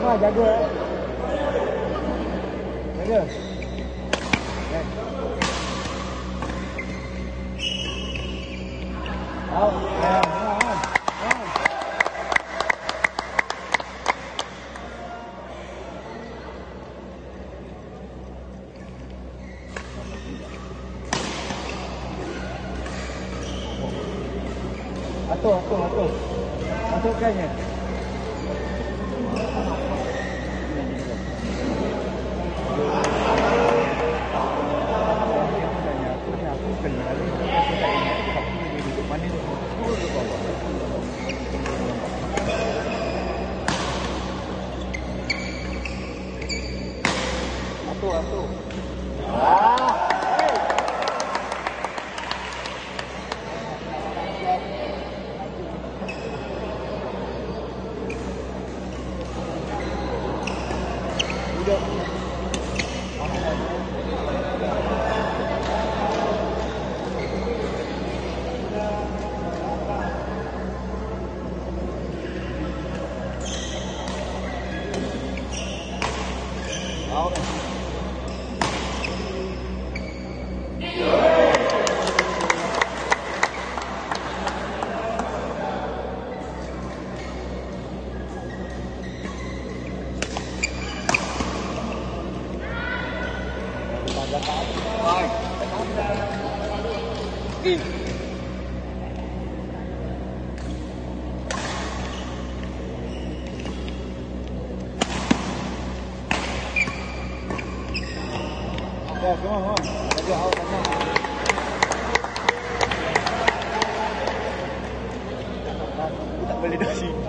Ah, Isma jaga eh. Jaga. Kan. Out. Ya, ya, ya. Ya. Atur, atur, atur. Masukkannya. Atur, atur. Ah! Tak boleh dah sini.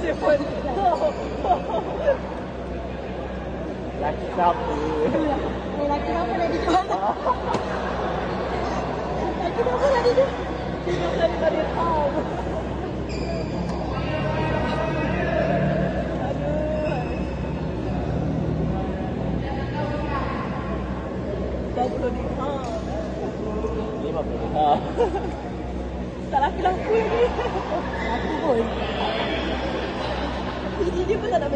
se foi. Lagi siapa? Lagi apa lagi tu? Lagi apa lagi tu? Tidak tadi tadi tahu. Tak laki-laki lagi. Laki pun. Ini dia pun tak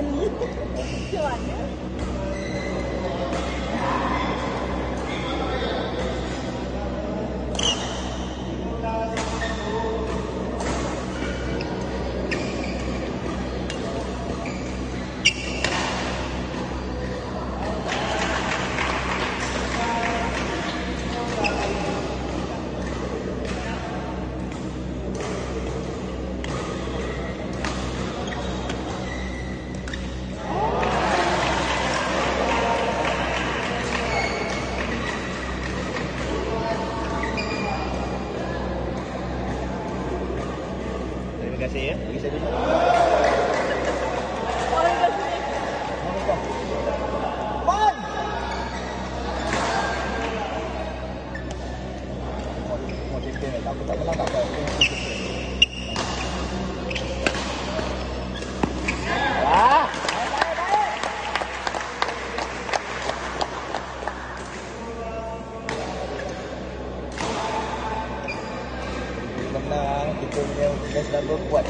Menang, kita punya best double kuat.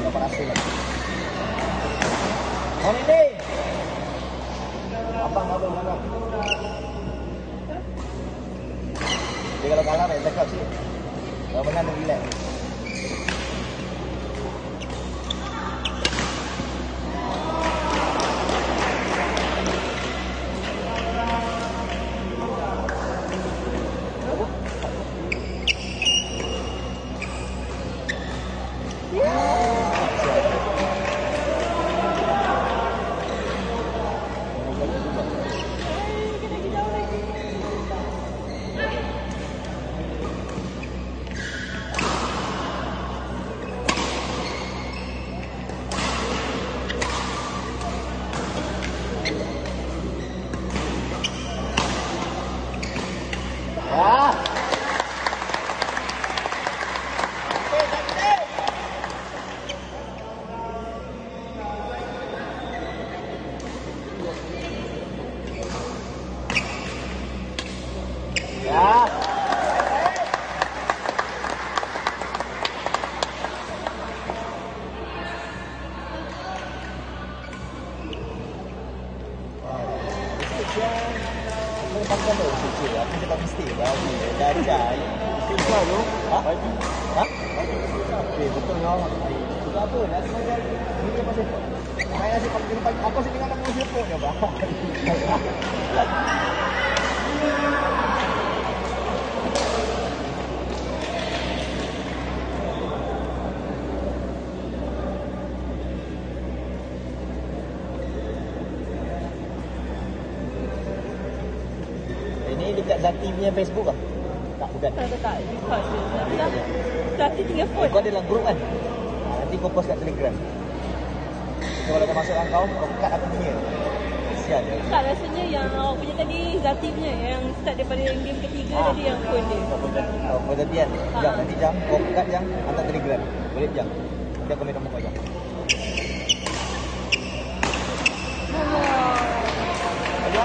Dapat rasa lah. Morning ni. Abang abang abang. Dia kalau kalah dia cakap sini. Kalau menang dia relax. Pakai tu suci. Aku cakap mesti bagi dah cai. Susah tu. Ha? Baju. Ha? Baju. Eh, betul ya. Susah apa? Nak sengaja ni apa sih? Main nasi pagi. Apa sih dengan kamu siapa ni, Bang? Ini dekat Zati punya Facebook ah? Tak, bukan. Tak, tak, tak. Je. Tapi Zati tinggal phone. Kau ada dalam grup kan? Ha, nanti kau post kat Telegram. So, kalau kau masuk kau, kau cut aku punya. Kesian. Tak, rasanya yang awak punya tadi Zati punya. Yang start daripada yang game ketiga Ah. tadi yang phone dia. Kau pun oh, kau gantian. Jam, Ha. nanti jam. Kau cut jam, hantar Telegram. Boleh jam. Nanti aku minum kau jam. Bagi